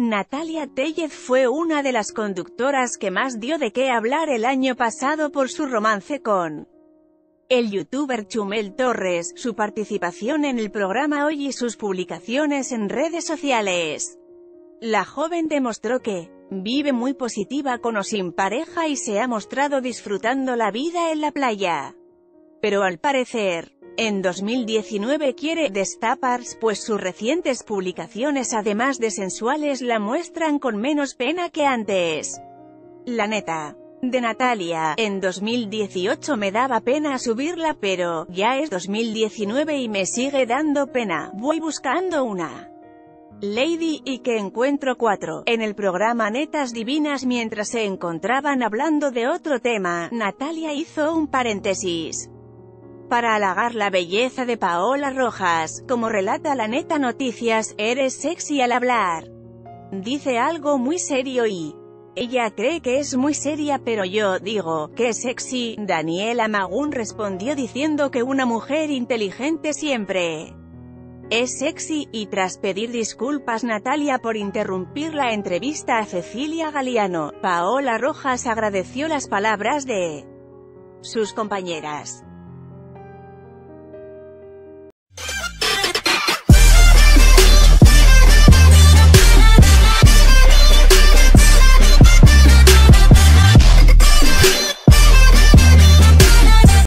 Natalia Tellez fue una de las conductoras que más dio de qué hablar el año pasado por su romance con el youtuber Chumel Torres, su participación en el programa Hoy y sus publicaciones en redes sociales. La joven demostró que vive muy positiva con o sin pareja y se ha mostrado disfrutando la vida en la playa. Pero al parecer, en 2019 quiere destapars, pues sus recientes publicaciones además de sensuales la muestran con menos pena que antes. La neta. De Natalia, en 2018 me daba pena subirla pero, ya es 2019 y me sigue dando pena, voy buscando una. Lady y que encuentro cuatro. En el programa Netas Divinas mientras se encontraban hablando de otro tema, Natalia hizo un paréntesis para halagar la belleza de Paola Rojas, como relata la neta noticias, eres sexy al hablar. Dice algo muy serio y... Ella cree que es muy seria pero yo digo, que sexy, Daniela Magún respondió diciendo que una mujer inteligente siempre es sexy, y tras pedir disculpas Natalia por interrumpir la entrevista a Cecilia Galiano, Paola Rojas agradeció las palabras de sus compañeras.